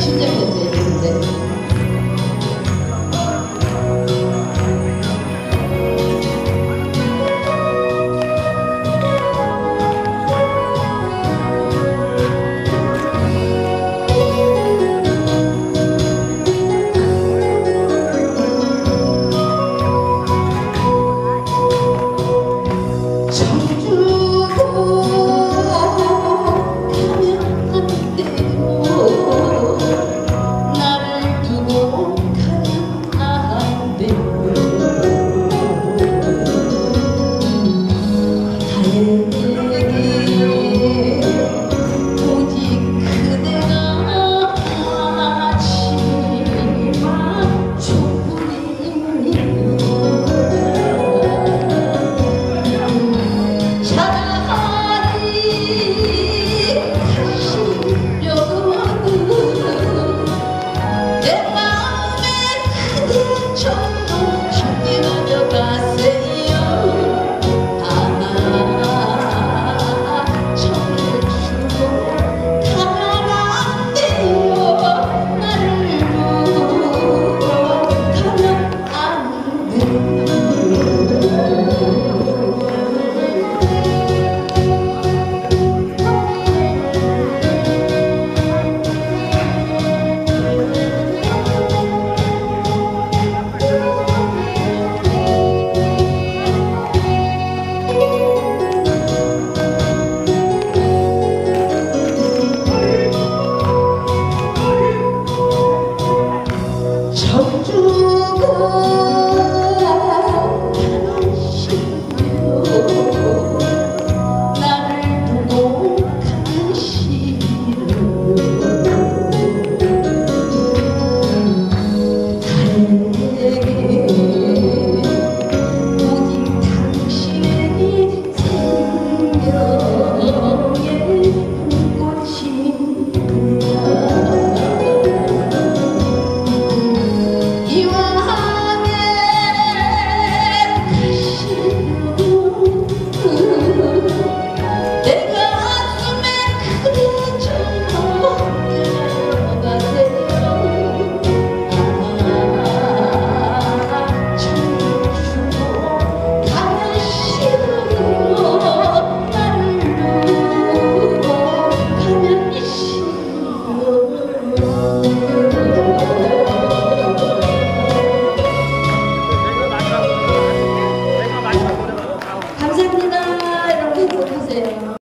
清